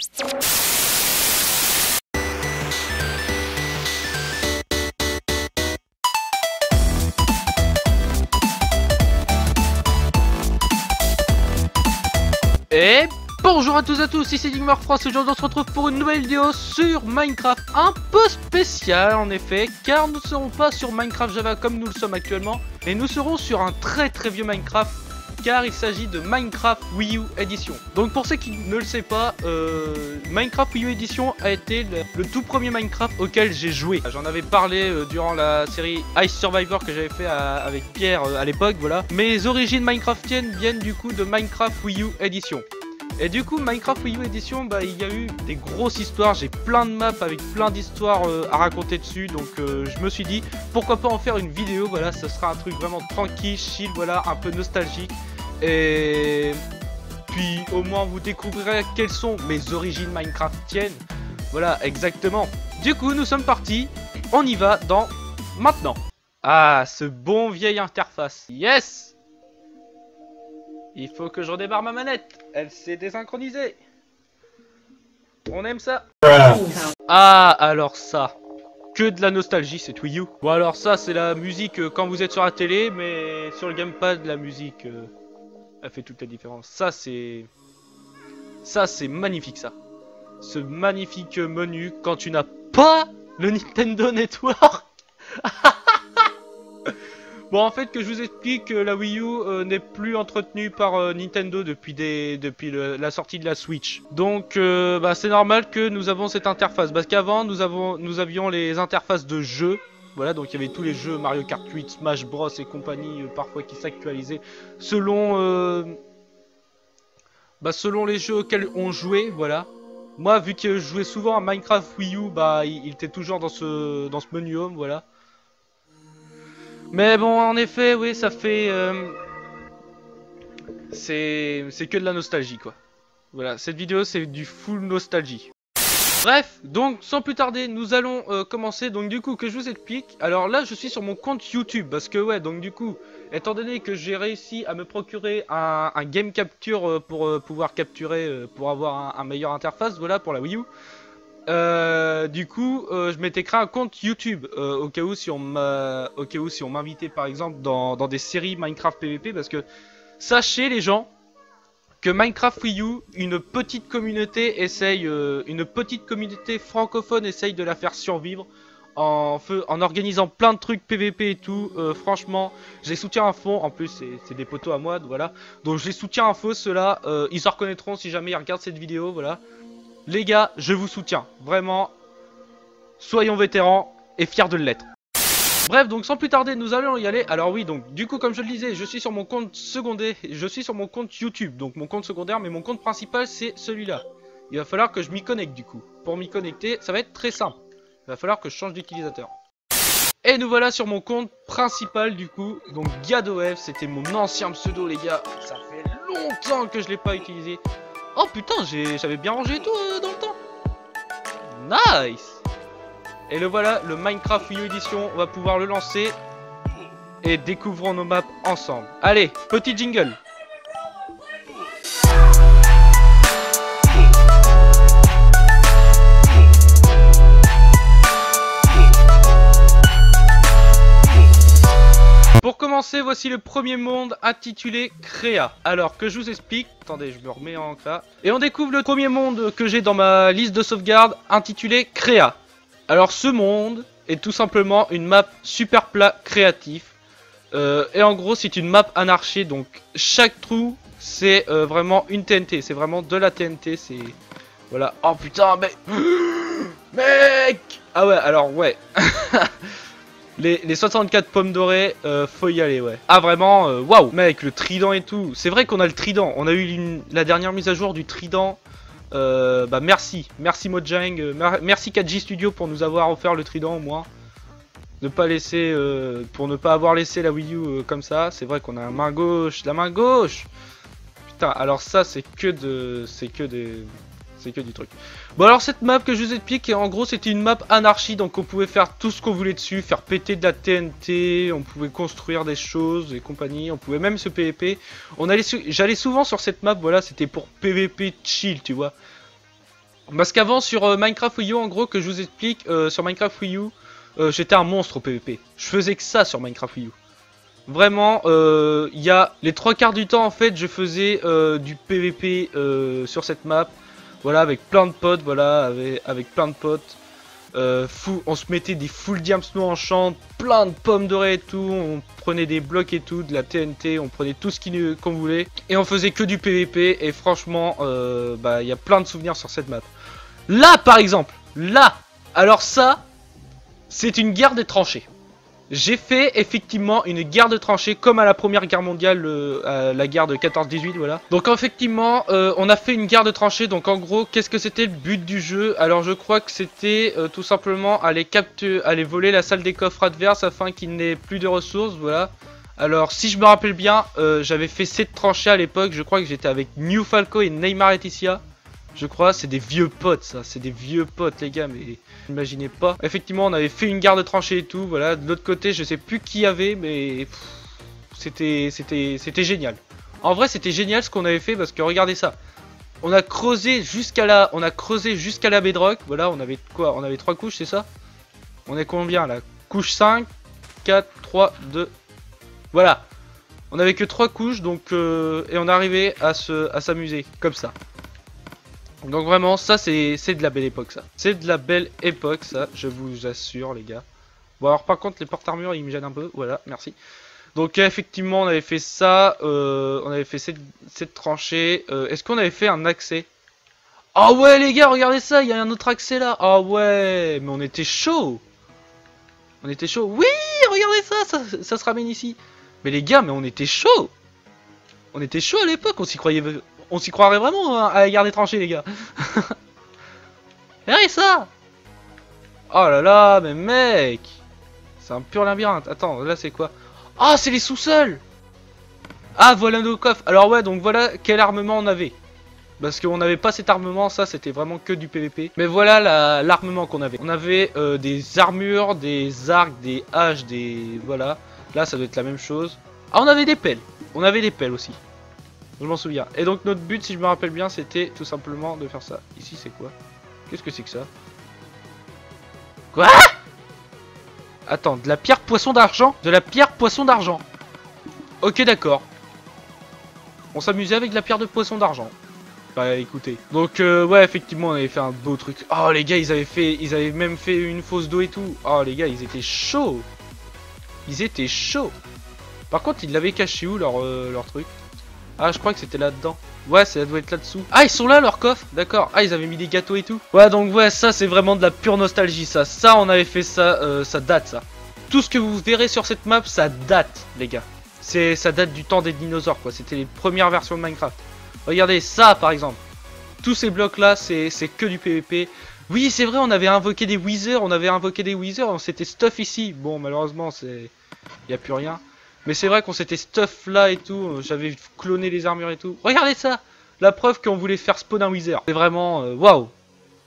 Et bonjour à tous et à tous, ici Digmar France, aujourd'hui on se retrouve pour une nouvelle vidéo sur Minecraft un peu spécial en effet, car nous ne serons pas sur Minecraft Java comme nous le sommes actuellement, mais nous serons sur un très très vieux Minecraft, car il s'agit de Minecraft Wii U Edition. Donc pour ceux qui ne le savent pas, euh, Minecraft Wii U Edition a été le, tout premier Minecraft auquel j'ai joué. J'en avais parlé euh, durant la série Ice Survivor que j'avais fait avec Pierre euh, à l'époque, voilà. Mes origines Minecraftiennes viennent du coup de Minecraft Wii U Edition. Et du coup, Minecraft Wii U Edition, bah, il y a eu des grosses histoires. J'ai plein de maps avec plein d'histoires à raconter dessus. Donc, je me suis dit, pourquoi pas en faire une vidéo. Voilà, ce sera un truc vraiment tranquille, chill, voilà, un peu nostalgique. Et puis au moins vous découvrirez quelles sont mes origines Minecraftiennes. Voilà, exactement. Du coup, nous sommes partis. On y va dans maintenant. Ah, ce bon vieil interface. Yes Il faut que je redémarre ma manette. Elle s'est désynchronisée. On aime ça. Ah, alors ça. Que de la nostalgie, c'est Wii U. Bon alors ça, c'est la musique euh, quand vous êtes sur la télé, mais sur le gamepad, la musique... Euh, elle fait toute la différence. Ça, c'est... Ça, c'est magnifique, ça. Ce magnifique menu quand tu n'as pas le Nintendo Network. bon, en fait, que je vous explique, la Wii U euh, n'est plus entretenue par euh, Nintendo depuis, la sortie de la Switch. Donc, euh, bah, c'est normal que nous avons cette interface. Parce qu'avant, nous, avions les interfaces de jeux voilà, donc il y avait tous les jeux Mario Kart 8, Smash Bros et compagnie, parfois qui s'actualisaient selon, bah, selon les jeux auxquels on jouait, voilà. Moi, vu que je jouais souvent à Minecraft Wii U, bah, il, était toujours dans ce, dans ce menu home, voilà. Mais bon, en effet, oui, ça fait... Euh, c'est que de la nostalgie, quoi. Voilà, cette vidéo, c'est du full nostalgie. Bref, donc sans plus tarder, nous allons euh, commencer. Donc du coup, que je vous explique. Alors là, je suis sur mon compte YouTube parce que ouais, donc du coup, étant donné que j'ai réussi à me procurer un, game capture euh, pour pouvoir capturer, pour avoir un, meilleur interface, voilà, pour la Wii U. du coup, je m'étais créé un compte YouTube au cas où si on cas où si on m'invitait par exemple dans, dans des séries Minecraft PVP parce que sachez les gens que Minecraft Wii U, une petite communauté essaye, euh, une petite communauté francophone essaye de la faire survivre en, en organisant plein de trucs PVP et tout. Euh, franchement, je les soutiens à fond. En plus, c'est des potos à moi, voilà. Donc je les soutiens à fond, ceux-là. Euh, ils se reconnaîtront si jamais ils regardent cette vidéo, voilà. Les gars, je vous soutiens. Vraiment, soyons vétérans et fiers de l'être. Bref, donc sans plus tarder, nous allons y aller. Alors oui, donc du coup, comme je le disais, je suis sur mon compte secondaire, je suis sur mon compte YouTube, donc mon compte secondaire, mais mon compte principal, c'est celui-là. Il va falloir que je m'y connecte du coup. Pour m'y connecter, ça va être très simple. Il va falloir que je change d'utilisateur. Et nous voilà sur mon compte principal du coup, donc GadoF, c'était mon ancien pseudo les gars. Ça fait longtemps que je l'ai pas utilisé. Oh putain, j'avais bien rangé tout euh, dans le temps. Nice et le voilà, le Minecraft Wii Edition, on va pouvoir le lancer et découvrons nos maps ensemble. Allez, petit jingle Pour commencer, voici le premier monde intitulé Créa. Alors, que je vous explique... Attendez, je me remets en cas. Et on découvre le premier monde que j'ai dans ma liste de sauvegarde intitulé Créa. Alors ce monde est tout simplement une map super plat créatif. Euh, et en gros c'est une map anarchie donc chaque trou c'est euh, vraiment une TNT. C'est vraiment de la TNT. C'est... Voilà. Oh putain mais... Mec Ah ouais alors ouais. les, 64 pommes dorées, euh, faut y aller ouais. Ah vraiment, waouh Mec le trident et tout. C'est vrai qu'on a le trident. On a eu la dernière mise à jour du trident. Euh, bah merci, merci Mojang, euh, merci 4G Studio pour nous avoir offert le trident au moins. Ne pas laisser, euh, pour ne pas avoir laissé la Wii U comme ça. C'est vrai qu'on a la main gauche, la main gauche. Putain, alors ça c'est que de, c'est que des, c'est que du truc. Bon alors cette map que je vous explique, en gros c'était une map anarchie, donc on pouvait faire tout ce qu'on voulait dessus, faire péter de la TNT, on pouvait construire des choses et compagnie, on pouvait même se PVP. J'allais souvent sur cette map, voilà, c'était pour PVP chill, tu vois. Parce qu'avant sur euh, Minecraft Wii U, en gros, que je vous explique, euh, sur Minecraft Wii U, euh, j'étais un monstre au PvP. Je faisais que ça sur Minecraft Wii U. Vraiment, il y a les trois quarts du temps, en fait, je faisais du PvP sur cette map. Voilà, avec plein de potes, voilà, avec, plein de potes. Euh, fou, on se mettait des full diams en champ, plein de pommes dorées et tout, on prenait des blocs et tout, de la TNT, on prenait tout ce qu'on voulait, et on faisait que du PVP, et franchement, euh, bah, il y a plein de souvenirs sur cette map. Là, par exemple, là, alors ça, c'est une guerre des tranchées. J'ai fait effectivement une guerre de tranchées comme à la première guerre mondiale, la guerre de 14-18, voilà. Donc effectivement, euh, on a fait une guerre de tranchées. Donc en gros, qu'est-ce que c'était le but du jeu? Alors je crois que c'était euh, tout simplement aller capter, aller voler la salle des coffres adverses afin qu'il n'ait plus de ressources, voilà. Alors si je me rappelle bien, euh, j'avais fait 7 tranchées à l'époque. Je crois que j'étais avec New Falco et Neymar Laetitia. Je crois, c'est des vieux potes ça, c'est des vieux potes les gars, mais imaginez pas. Effectivement, on avait fait une garde tranchée et tout, voilà. De l'autre côté, je sais plus qui y avait, mais c'était génial. En vrai, c'était génial ce qu'on avait fait parce que regardez ça. On a creusé jusqu'à la on a creusé jusqu'à la bedrock, voilà, on avait quoi On avait trois couches, c'est ça? On est combien là? Couche 5 4 3 2 Voilà. On avait que trois couches donc euh, et on arrivait à se à s'amuser comme ça. Donc vraiment, ça c'est de la belle époque ça. C'est de la belle époque ça, je vous assure les gars. Bon alors par contre les portes-armures ils me gênent un peu, voilà, merci. Donc effectivement on avait fait ça, euh, on avait fait cette, cette tranchée. Euh, est-ce qu'on avait fait un accès? Ah ouais les gars, regardez ça, il y a un autre accès là. Ah ouais, mais on était chaud. On était chaud. Oui, regardez ça, ça, ça se ramène ici. Mais les gars, mais on était chaud. On était chaud à l'époque, on s'y croyait, on s'y croirait vraiment hein, à la guerre des tranchées, les gars. Regardez ça Oh là là, mais mec C'est un pur labyrinthe. Attends, là c'est quoi? Ah, c'est les sous-sols Ah, voilà nos coffres. Alors ouais, donc voilà quel armement on avait. Parce qu'on n'avait pas cet armement, ça c'était vraiment que du PVP. Mais voilà l'armement qu'on avait. On avait euh, des armures, des arcs, des haches, des... Voilà. Là ça doit être la même chose. Ah, on avait des pelles. On avait des pelles aussi. Je m'en souviens. Et donc notre but, si je me rappelle bien, c'était tout simplement de faire ça. Ici, c'est quoi? Qu'est-ce que c'est que ça? Quoi? Attends, de la pierre poisson d'argent? De la pierre poisson d'argent. Ok, d'accord. On s'amusait avec de la pierre de poisson d'argent. Bah écoutez. Donc euh, ouais effectivement on avait fait un beau truc. Oh les gars ils avaient fait. Ils avaient même fait une fosse d'eau et tout. Oh les gars ils étaient chauds. Ils étaient chauds. Par contre ils l'avaient caché où leur, euh, leur truc? Ah, je crois que c'était là-dedans. Ouais, ça doit être là-dessous. Ah, ils sont là, leur coffre D'accord. Ah, ils avaient mis des gâteaux et tout. Ouais, donc ouais, ça, c'est vraiment de la pure nostalgie, ça. Ça, on avait fait ça, euh, ça date, ça. Tout ce que vous verrez sur cette map, ça date, les gars. C'est, Ça date du temps des dinosaures, quoi. C'était les premières versions de Minecraft. Regardez, ça, par exemple. Tous ces blocs-là, c'est que du PVP. Oui, c'est vrai, on avait invoqué des Wizards, on avait invoqué des Wizards, on s'était stuff ici. Bon, malheureusement, c'est... Y a plus rien. Mais c'est vrai qu'on s'était stuff là et tout, euh, j'avais cloné les armures et tout. Regardez ça La preuve qu'on voulait faire spawn un wizard. C'est vraiment... Euh, waouh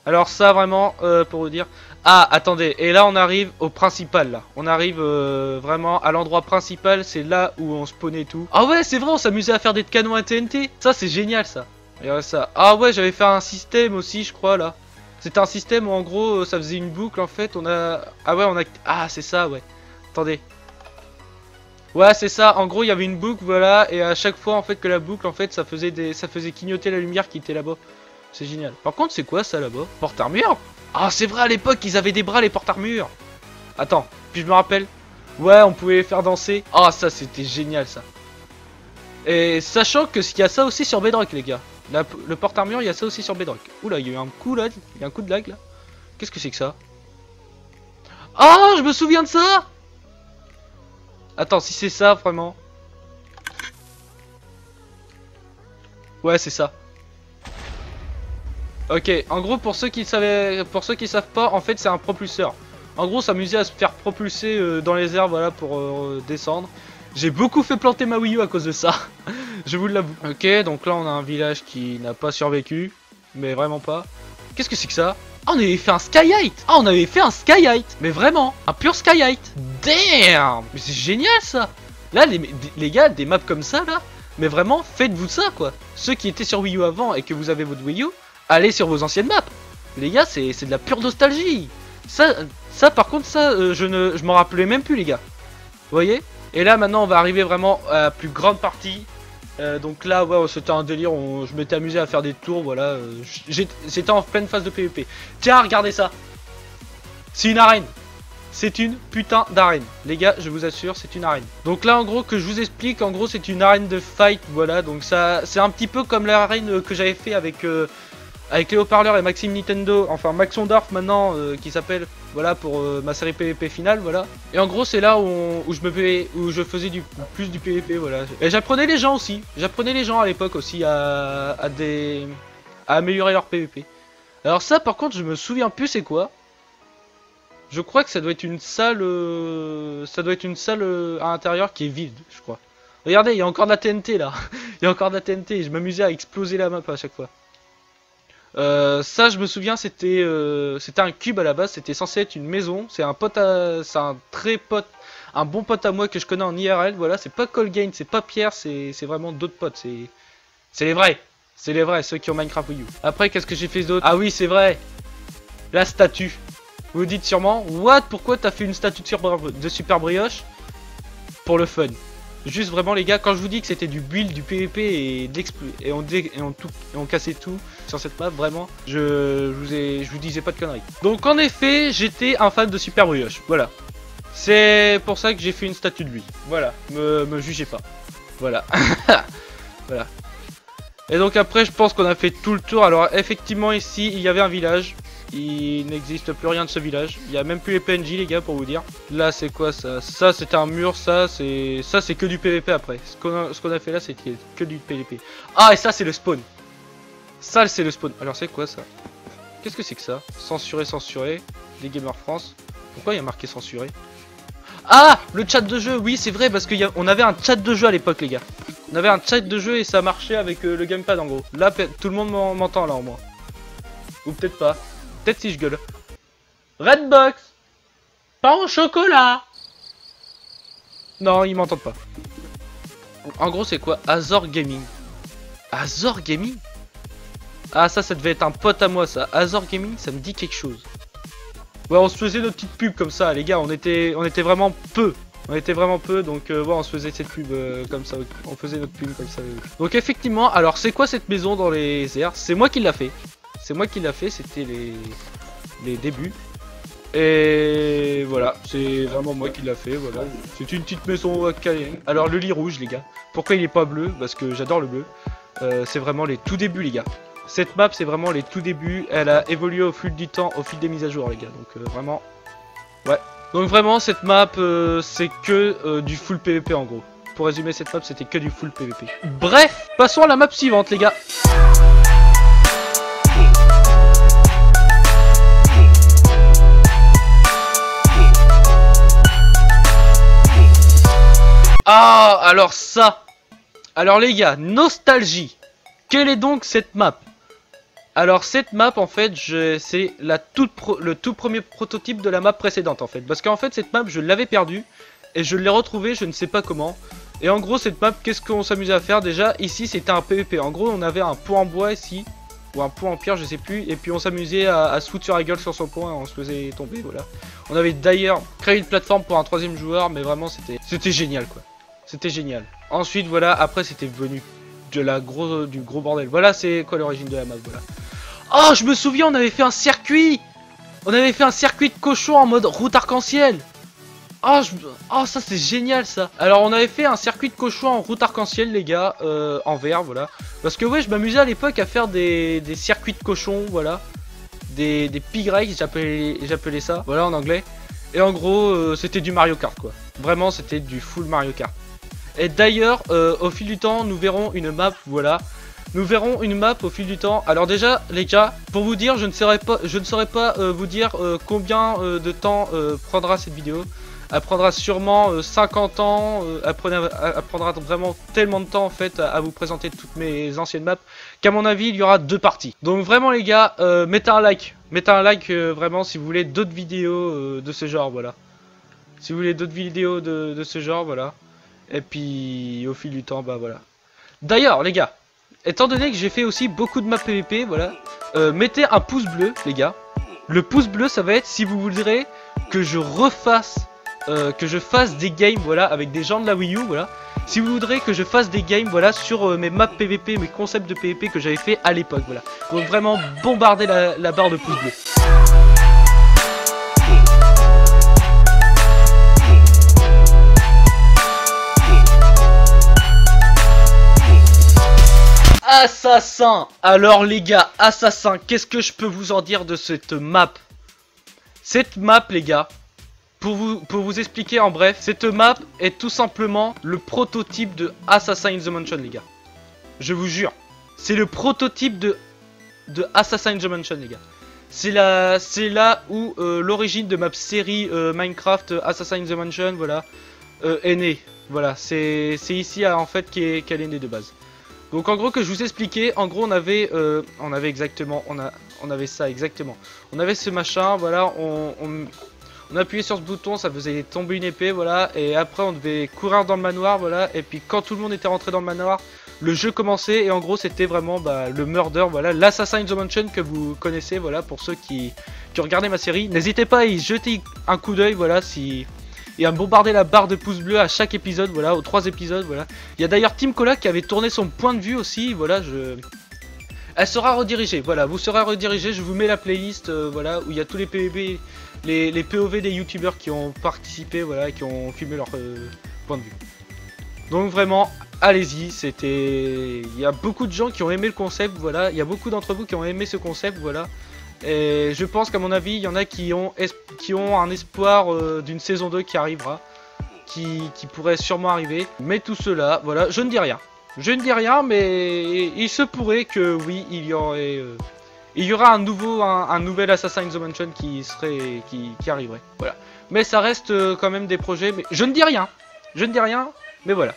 Alors ça vraiment, euh, pour vous dire... Ah, attendez, et là on arrive au principal là. On arrive vraiment à l'endroit principal, c'est là où on spawnait tout. Ah ouais, c'est vrai, on s'amusait à faire des canons à TNT. Ça c'est génial ça. Regardez ça. Ah ouais, j'avais fait un système aussi, je crois là. C'était un système où en gros ça faisait une boucle en fait. On a... Ah ouais, on a... Ah c'est ça, ouais. Attendez, Ouais, c'est ça. En gros, il y avait une boucle, voilà, et à chaque fois en fait que la boucle, en fait, ça faisait des, ça faisait clignoter la lumière qui était là-bas. C'est génial. Par contre, c'est quoi ça là-bas? Porte-armure? Ah, c'est vrai, à l'époque, ils avaient des bras les porte-armure. Attends, puis je me rappelle. Ouais, on pouvait les faire danser. Ah, ça, c'était génial, ça. Et sachant que qu'il y a ça aussi sur Bedrock, les gars. le porte-armure, il y a ça aussi sur Bedrock. Oula, il y a eu un coup là, il y a un coup de lag là. Qu'est-ce que c'est que ça? Ah, je me souviens de ça Attends, si c'est ça, vraiment. Ouais, c'est ça. Ok, en gros, pour ceux qui savaient, pour ceux qui savent pas, en fait, c'est un propulseur. En gros, s'amuser à se faire propulser euh, dans les airs, voilà, pour euh, descendre. J'ai beaucoup fait planter ma Wii U à cause de ça. Je vous l'avoue. Ok, donc là, on a un village qui n'a pas survécu. Mais vraiment pas. Qu'est-ce que c'est que ça? Ah, on avait fait un skylight Ah, on avait fait un skylight Mais vraiment, un pur skylight Damn. Mais c'est génial, ça. Là, les, les gars, des maps comme ça, là, mais vraiment, faites-vous ça, quoi. Ceux qui étaient sur Wii U avant et que vous avez votre Wii U, allez sur vos anciennes maps. Les gars, c'est de la pure nostalgie. Ça, ça par contre, ça, euh, je ne m'en rappelais même plus, les gars. Vous voyez? Et là, maintenant, on va arriver vraiment à la plus grande partie. Euh, donc là, ouais, c'était un délire. on- je m'étais amusé à faire des tours, voilà. euh, j'ai- J'étais en pleine phase de PvP. Tiens, regardez ça. C'est une arène. C'est une putain d'arène. Les gars, je vous assure, c'est une arène. Donc là, en gros, que je vous explique, en gros, c'est une arène de fight, voilà. Donc ça, c'est un petit peu comme l'arène euh, que j'avais fait avec euh, avec les haut-parleurs et Maxime Nintendo, enfin Maxondorf maintenant, euh, qui s'appelle, voilà, pour euh, ma série PvP finale, voilà. Et en gros, c'est là où, je faisais du plus du PvP, voilà. Et j'apprenais les gens aussi. J'apprenais les gens à l'époque aussi à, améliorer leur PvP. Alors ça, par contre, je me souviens plus c'est quoi. Je crois que ça doit être une salle, euh, ça doit être une salle à l'intérieur qui est vide, je crois. Regardez, il y a encore de la TNT là. Il y a encore de la TNT. Je m'amusais à exploser la map à chaque fois. Euh, ça, je me souviens, c'était euh, c'était un cube à la base. C'était censé être une maison. C'est un pote, c'est un très pote, un bon pote à moi que je connais en IRL. Voilà, c'est pas Colgate, c'est pas Pierre, c'est vraiment d'autres potes. C'est c'est les vrais. C'est les vrais, ceux qui ont Minecraft Wii U. Après, qu'est-ce que j'ai fait d'autre? Ah oui, c'est vrai. La statue. Vous vous dites sûrement, what? Pourquoi t'as fait une statue de super brioche? Pour le fun. Juste vraiment les gars, quand je vous dis que c'était du build, du PvP et, on tout, et on cassait tout sur cette map, vraiment, je, je vous ai, je vous disais pas de conneries. Donc en effet, j'étais un fan de Super Brioche, voilà. C'est pour ça que j'ai fait une statue de lui. Voilà, me, me jugez pas. Voilà. voilà. Et donc après, je pense qu'on a fait tout le tour. Alors effectivement, ici, il y avait un village. Il n'existe plus rien de ce village. Il y a même plus les PNJ, les gars, pour vous dire. Là, c'est quoi ça? Ça, c'était un mur. Ça, c'est ça, c'est que du PVP après. Ce qu'on a, a fait là, c'était que du PVP. Ah, et ça, c'est le spawn. Ça, c'est le spawn. Alors, c'est quoi ça? Qu'est-ce que c'est que ça? Censuré, censuré. Les Gamers France. Pourquoi il y a marqué censuré Ah Le chat de jeu, oui, c'est vrai, parce qu'on avait un chat de jeu à l'époque, les gars. On avait un chat de jeu et ça marchait avec euh, le gamepad en gros. Là, tout le monde m'en- m'entend là, au moins. Ou peut-être pas. Peut-être si je gueule. Redbox Pain au chocolat Non, ils m'entendent pas. En gros, c'est quoi? Azor Gaming. Azor Gaming? Ah, ça, ça devait être un pote à moi, ça. Azor Gaming, ça me dit quelque chose. Ouais, on se faisait nos petites pubs comme ça, les gars. On était, on était vraiment peu. On était vraiment peu, donc euh, on se faisait cette pub euh, comme ça. On faisait notre pub comme ça. Donc effectivement, alors c'est quoi cette maison dans les airs? C'est moi qui l'a fait. C'est moi qui l'a fait, c'était les, débuts. Et voilà, c'est vraiment moi qui l'a fait, voilà. C'est une petite maison à Cayenne. Alors le lit rouge, les gars. Pourquoi il est pas bleu? Parce que j'adore le bleu. Euh, c'est vraiment les tout débuts, les gars. Cette map, c'est vraiment les tout débuts. Elle a évolué au fil du temps, au fil des mises à jour, les gars. Donc euh, vraiment, ouais. Donc vraiment, cette map, euh, c'est que euh, du full PVP en gros. Pour résumer, cette map, c'était que du full PVP. Bref, passons à la map suivante, les gars. Ah, alors ça. Alors les gars, nostalgie. Quelle est donc cette map? Alors cette map en fait, c'est le tout premier prototype de la map précédente en fait. Parce qu'en fait cette map, je l'avais perdue et je l'ai retrouvée, je ne sais pas comment. Et en gros cette map, qu'est-ce qu'on s'amusait à faire? Déjà Ici c'était un PVP. En gros on avait un pont en bois ici. Ou un pont en pierre, je sais plus. Et puis on s'amusait à, à se foutre sur la gueule sur son pont et on se faisait tomber, voilà. On avait d'ailleurs créé une plateforme pour un troisième joueur, mais vraiment c'était c'était génial quoi. C'était génial. Ensuite voilà, après c'était venu de la gros du gros bordel. Voilà c'est quoi l'origine de la map, voilà. Oh je me souviens on avait fait un circuit On avait fait un circuit de cochon en mode route arc-en-ciel Oh, oh ça c'est génial ça Alors on avait fait un circuit de cochon en route arc-en-ciel les gars, euh, en vert voilà. Parce que ouais je m'amusais à l'époque à faire des, circuits de cochon voilà. Des, des j'appelais ça, voilà en anglais. Et en gros euh, c'était du Mario Kart quoi. Vraiment c'était du full Mario Kart. Et d'ailleurs euh, au fil du temps nous verrons une map voilà. Nous verrons une map au fil du temps. Alors déjà, les gars, pour vous dire, je ne saurais pas, euh, vous dire euh, combien euh, de temps prendra cette vidéo. Elle prendra sûrement euh, 50 ans. elle, prendra, vraiment tellement de temps en fait à, vous présenter toutes mes anciennes maps qu'à mon avis il y aura deux parties. Donc vraiment les gars, mettez un like, mettez un like vraiment si vous voulez d'autres vidéos de ce genre, voilà. Si vous voulez d'autres vidéos de, de ce genre, voilà. Et puis au fil du temps, bah voilà. D'ailleurs les gars. Étant donné que j'ai fait aussi beaucoup de maps PVP, voilà, euh, mettez un pouce bleu, les gars. Le pouce bleu, ça va être si vous voudrez que je refasse, euh, que je fasse des games, voilà, avec des gens de la Wii U, voilà. Si vous voudrez que je fasse des games, voilà, sur euh, mes maps PVP, mes concepts de PVP que j'avais fait à l'époque, voilà. Donc vraiment bombarder la, la barre de pouce bleu. Assassin Alors les gars, Assassin, qu'est-ce que je peux vous en dire de cette map? Cette map les gars, pour vous, pour vous expliquer en bref, cette map est tout simplement le prototype de Assassin in the Mansion les gars. Je vous jure, c'est le prototype de, de Assassin in the Mansion les gars. C'est là, où euh, l'origine de ma série euh, Minecraft Assassin in the Mansion, voilà, euh, est née. Voilà, c'est ici en fait qu'elle est née de base. Donc en gros que je vous expliquais, en gros on avait, euh, on avait exactement, on, a, on avait ça exactement. On avait ce machin, voilà, on, on, appuyait sur ce bouton, ça faisait tomber une épée, voilà, et après on devait courir dans le manoir, voilà, et puis quand tout le monde était rentré dans le manoir, le jeu commençait, et en gros c'était vraiment bah, le murder, voilà, l'assassin in the mansion que vous connaissez, voilà, pour ceux qui, qui regardaient ma série. N'hésitez pas à y jeter un coup d'œil, voilà, si et à bombarder la barre de pouces bleus à chaque épisode, voilà, aux trois épisodes, voilà. Il y a d'ailleurs Tim Cola qui avait tourné son point de vue aussi, voilà, je... Elle sera redirigée, voilà, vous serez redirigé, je vous mets la playlist, euh, voilà, où il y a tous les, les POV des youtubeurs qui ont participé, voilà, qui ont filmé leur euh, point de vue. Donc vraiment, allez-y, c'était... Il y a beaucoup de gens qui ont aimé le concept, voilà, il y a beaucoup d'entre vous qui ont aimé ce concept, voilà. Et je pense qu'à mon avis, il y en a qui ont, qui ont un espoir euh, d'une saison 2 qui arrivera. Qui, pourrait sûrement arriver. Mais tout cela, voilà, je ne dis rien. Je ne dis rien, mais il se pourrait que oui, il y aurait... Euh, il y aura un nouveau, un, nouvel Assassin in the Mansion qui serait, qui, qui arriverait. Voilà. Mais ça reste euh, quand même des projets. Mais je ne dis rien. Je ne dis rien. Mais voilà.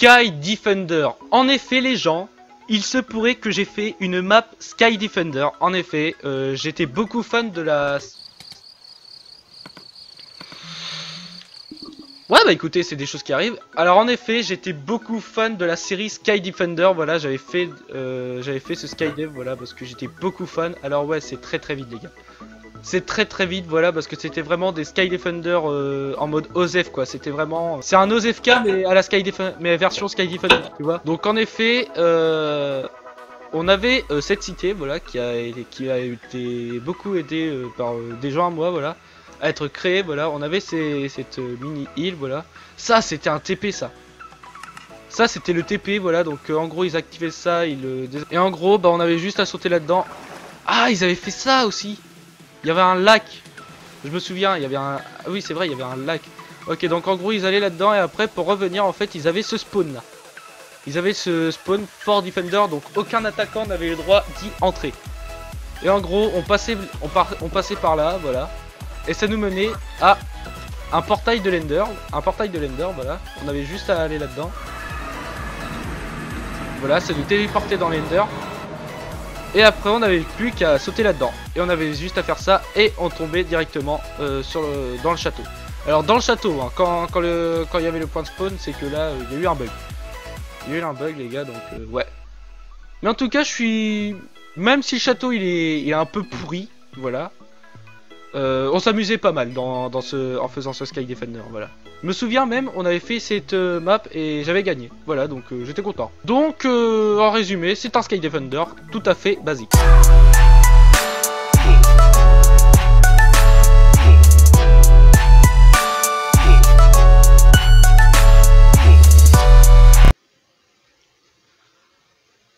Sky Defender. En effet, les gens, il se pourrait que j'ai fait une map Sky Defender. En effet, euh, j'étais beaucoup fan de la... Ouais bah écoutez c'est des choses qui arrivent Alors en effet j'étais beaucoup fan de la série Sky Defender Voilà j'avais fait euh, j'avais fait ce Sky Dev voilà parce que j'étais beaucoup fan Alors ouais c'est très très vite les gars c'est très très vite voilà parce que c'était vraiment des Sky Defender euh, en mode OZEF quoi. C'était vraiment c'est un OZEFK mais à la Sky Defender mais version Sky Defender tu vois. Donc en effet euh, on avait euh, cette cité voilà qui a été, beaucoup aidé par des gens à moi voilà à être créé voilà. On avait cette mini île voilà. Ça c'était un TP ça. Ça c'était le TP voilà. Donc en gros ils activaient ça ils, et en gros bah on avait juste à sauter là dedans ah ils avaient fait ça aussi il y avait un lac. Je me souviens, il y avait un... Ah oui, c'est vrai, il y avait un lac. Ok, donc en gros, ils allaient là-dedans et après, pour revenir, en fait, ils avaient ce spawn là. Ils avaient ce spawn Fort Defender, donc aucun attaquant n'avait le droit d'y entrer. Et en gros, on passait, on, on passait par là, voilà. Et ça nous menait à un portail de l'Ender. Un portail de l'Ender, voilà. On avait juste à aller là-dedans. Voilà, ça nous téléportait dans l'Ender. Et après on avait plus qu'à sauter là-dedans. Et on avait juste à faire ça et on tombait directement euh, dans le château. Alors dans le château, hein, quand, il y avait le point de spawn, c'est que là, il y a eu un bug. Il y a eu un bug les gars, donc euh, ouais. Mais en tout cas, je suis... Même si le château il est un peu pourri, voilà. Euh, on s'amusait pas mal dans, ce, en faisant ce Sky Defender, voilà. Je me souviens même, on avait fait cette euh, map et j'avais gagné, voilà, donc euh, j'étais content. Donc, en résumé, c'est un Sky Defender tout à fait basique.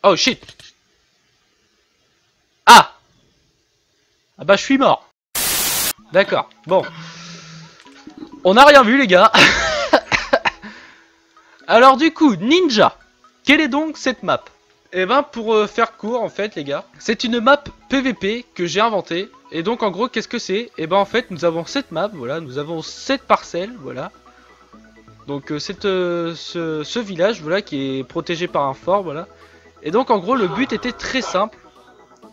Oh shit Ah Ah bah je suis mort D'accord, bon. On n'a rien vu les gars. Alors du coup, Ninja. Quelle est donc cette map? Eh ben pour euh, faire court en fait les gars, c'est une map PVP que j'ai inventée. Et donc en gros qu'est-ce que c'est? Eh ben en fait nous avons cette map, voilà, nous avons cette parcelle, voilà. Donc euh, euh, ce, ce, village voilà qui est protégé par un fort, voilà. Et donc en gros le but était très simple.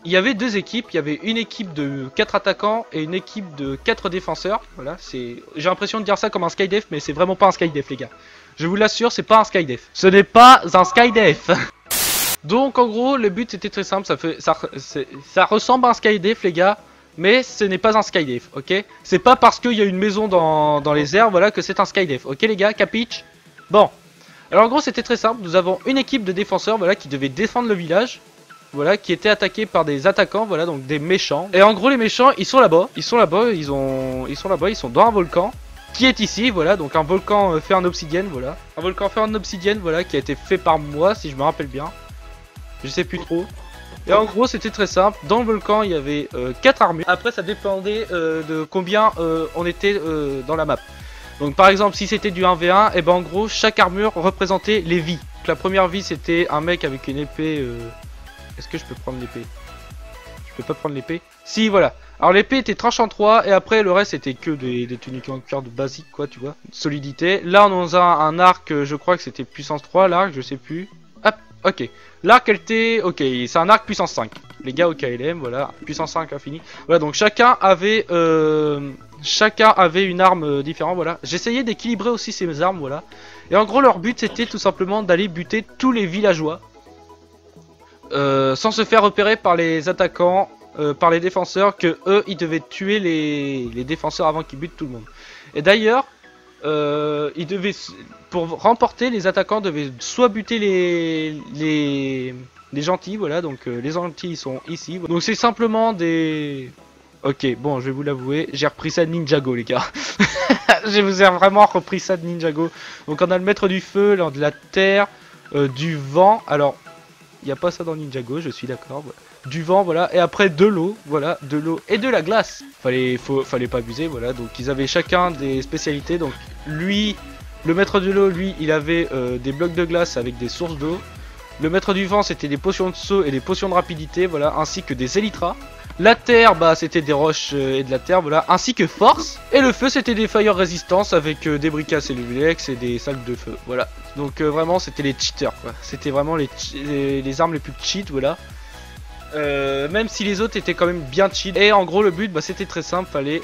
Il y avait deux équipes. Il y avait une équipe de 4 attaquants et une équipe de 4 défenseurs. Voilà, c'est. J'ai l'impression de dire ça comme un skydef, mais c'est vraiment pas un skydef, les gars. Je vous l'assure, c'est pas un skydef. Ce n'est pas un skydef. Donc en gros, le but était très simple. Ça fait, ça, ça ressemble à un skydef, les gars. Mais ce n'est pas un skydef, ok? C'est pas parce qu'il y a une maison dans, dans les airs, voilà, que c'est un skydef. Ok les gars, capitch? Bon. Alors en gros, c'était très simple. Nous avons une équipe de défenseurs, voilà, qui devait défendre le village voilà, qui était attaqué par des attaquants, voilà, donc des méchants. Et en gros, les méchants, ils sont là-bas, ils sont là-bas, ils ont, ils sont là-bas, ils sont dans un volcan qui est ici, voilà, donc un volcan euh, fait en obsidienne, voilà, un volcan fait en obsidienne, voilà, qui a été fait par moi, si je me rappelle bien. Je sais plus trop. Et en gros, c'était très simple. Dans le volcan, il y avait 4 euh, armures. Après, ça dépendait euh, de combien on était dans la map. Donc, par exemple, si c'était du 1v1, et eh ben en gros, chaque armure représentait les vies. Donc, la première vie, c'était un mec avec une épée est-ce que je peux prendre l'épée? Je peux pas prendre l'épée? Si, voilà. Alors l'épée était tranche en 3 et après le reste c'était que des, des tuniques en cuir de basique quoi, tu vois. Solidité. Là on a un, arc, je crois que c'était puissance 3 l'arc, je sais plus. Hop, ok. L'arc elle était... Ok, c'est un arc puissance 5. Les gars au KLM, voilà. Puissance 5 infini. Voilà, donc chacun avait... Euh, chacun avait une arme euh, différente, voilà. J'essayais d'équilibrer aussi ces armes, voilà. Et en gros leur but c'était tout simplement d'aller buter tous les villageois euh, sans se faire repérer par les attaquants, euh, par les défenseurs, que eux, ils devaient tuer les, défenseurs avant qu'ils butent tout le monde. Et d'ailleurs, euh, ils devaient, pour remporter, les attaquants devaient soit buter les, les, les gentils, voilà, donc les gentils sont ici. Donc c'est simplement des... Ok, bon, je vais vous l'avouer, j'ai repris ça de Ninjago, les gars. je vous ai vraiment repris ça de Ninjago. Donc on a le maître du feu, de la terre, du vent. Alors, il n'y a pas ça dans Ninjago, je suis d'accord. Du vent, voilà. Et après de l'eau, voilà, de l'eau et de la glace. Fallait, faut, fallait pas abuser, voilà. Donc ils avaient chacun des spécialités. Donc lui, le maître de l'eau, lui, il avait euh, des blocs de glace avec des sources d'eau. Le maître du vent, c'était des potions de saut et des potions de rapidité, voilà, ainsi que des élytras. La terre, bah c'était des roches euh, et de la terre, voilà, ainsi que force. Et le feu, c'était des fire résistance avec euh, des briquets cellulex et des salles de feu, voilà. Donc euh, vraiment, c'était les cheaters, quoi. C'était vraiment les, les, armes les plus cheat, voilà. même si les autres étaient quand même bien cheat. Et en gros, le but, bah, c'était très simple, fallait,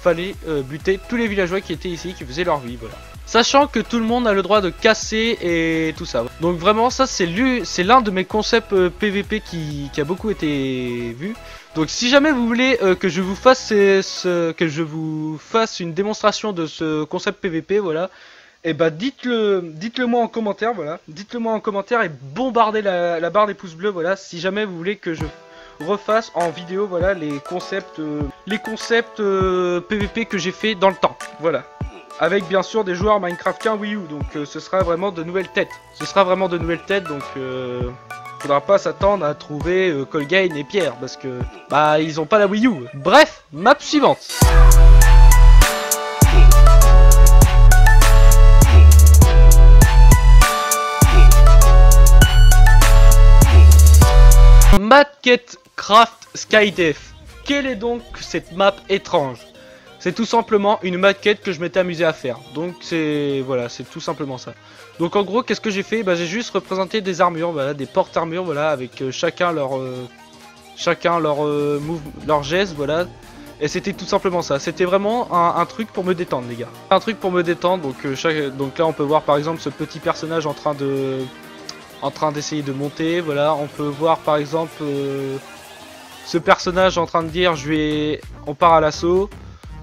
fallait buter tous les villageois qui étaient ici, qui faisaient leur vie, voilà. Sachant que tout le monde a le droit de casser et tout ça. Donc vraiment ça c'est l'un de mes concepts PVP qui, qui, a beaucoup été vu. Donc si jamais vous voulez euh, que je vous fasse ce, que je vous fasse une démonstration de ce concept PVP, voilà, et eh bah ben, dites-le dites-le moi en commentaire, voilà. Dites-le moi en commentaire et bombardez la, barre des pouces bleus, voilà, si jamais vous voulez que je refasse en vidéo, voilà, les concepts euh, PVP euh, que j'ai fait dans le temps. Voilà. Avec bien sûr des joueurs Minecraft qu'un Wii U, donc ce sera vraiment de nouvelles têtes. Ce sera vraiment de nouvelles têtes, donc faudra pas s'attendre à trouver euh, Colgate et Pierre parce que bah ils ont pas la Wii U. Bref, map suivante. Maquette Craft. Quelle est donc cette map étrange? C'est tout simplement une maquette que je m'étais amusé à faire. Donc c'est voilà, c'est tout simplement ça. Donc en gros, qu'est-ce que j'ai fait? Bah, J'ai juste représenté des armures, voilà, des portes-armures, voilà, avec euh, chacun leur euh, chacun leur euh, move, leur geste, voilà. Et c'était tout simplement ça. C'était vraiment un, truc pour me détendre, les gars. Un truc pour me détendre. Donc chaque, donc là, on peut voir par exemple ce petit personnage en train de en train d'essayer de monter, voilà. On peut voir par exemple ce personnage en train de dire je vais on part à l'assaut